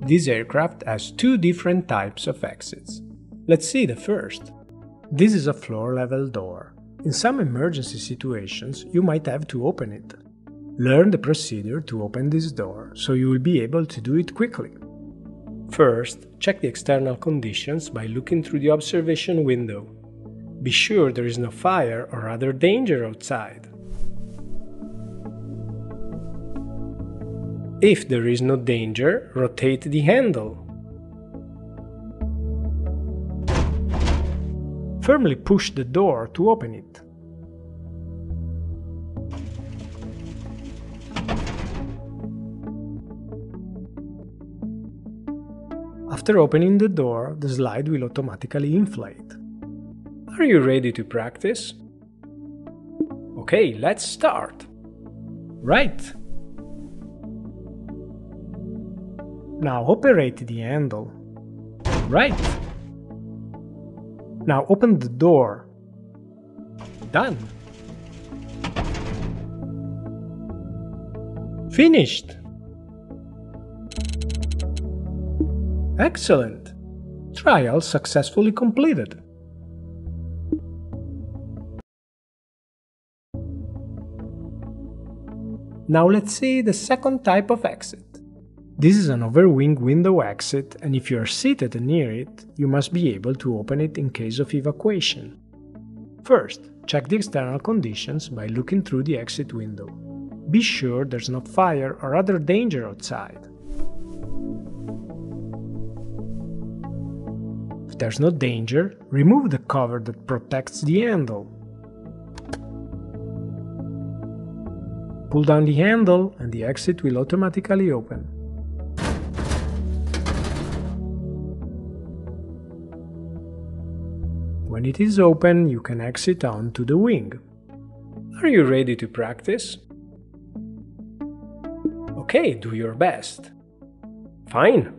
This aircraft has two different types of exits. Let's see the first. This is a floor level door. In some emergency situations, you might have to open it. Learn the procedure to open this door, so you will be able to do it quickly. First, check the external conditions by looking through the observation window. Be sure there is no fire or other danger outside. If there is no danger, rotate the handle. Firmly push the door to open it. After opening the door, the slide will automatically inflate. Are you ready to practice? Okay, let's start. Right. Now operate the handle. Right. Now open the door. Done. Finished. Excellent. Trial successfully completed. Now let's see the second type of exit. This is an overwing window exit and if you are seated near it, you must be able to open it in case of evacuation. First, check the external conditions by looking through the exit window. Be sure there's no fire or other danger outside. If there's no danger, remove the cover that protects the handle. Pull down the handle and the exit will automatically open. When it is open, you can exit onto the wing. Are you ready to practice? Okay, do your best. Fine.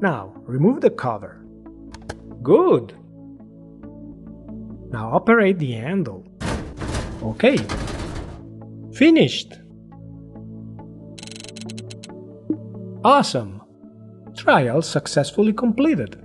Now, remove the cover. Good. Now operate the handle. Okay. Finished. Awesome. Trial successfully completed.